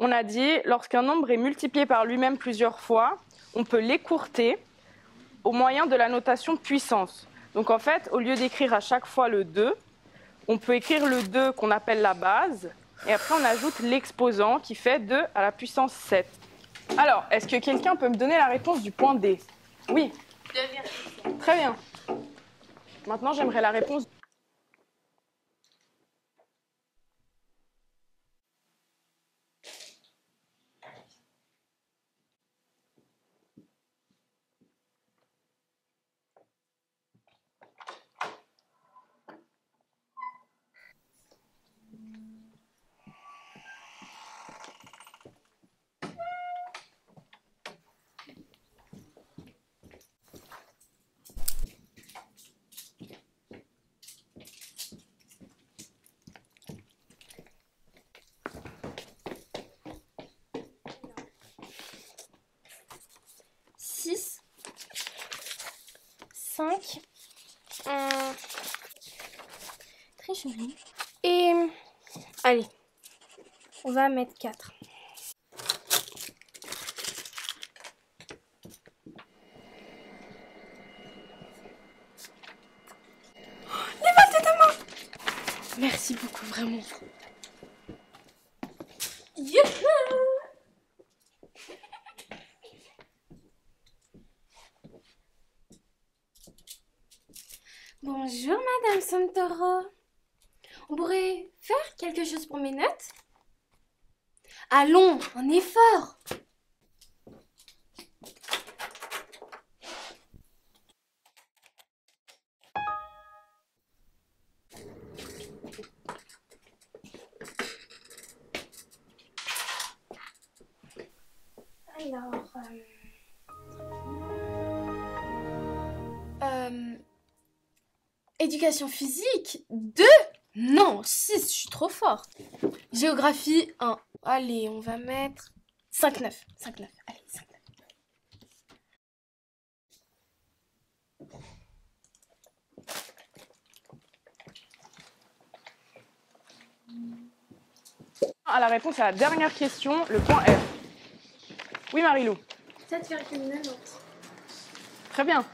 On a dit, lorsqu'un nombre est multiplié par lui-même plusieurs fois, on peut l'écourter au moyen de la notation puissance. Donc en fait, au lieu d'écrire à chaque fois le 2, on peut écrire le 2 qu'on appelle la base, et après on ajoute l'exposant qui fait 2 à la puissance 7. Alors, est-ce que quelqu'un peut me donner la réponse du point D? Oui. Très bien. Maintenant, j'aimerais la réponse. Euh, Tricherie. Et... Allez. On va mettre 4. Lève ta main Merci beaucoup, vraiment. Bonjour, Madame Santoro. On pourrait faire quelque chose pour mes notes? Allons, un effort Alors... euh, Éducation physique 2 Non, 6, je suis trop forte. Géographie 1. Allez, on va mettre 5, 9. 5, 9. Allez, 5, 9. À la réponse à la dernière question, le point F. Oui, Marilou. 7,90. Très bien.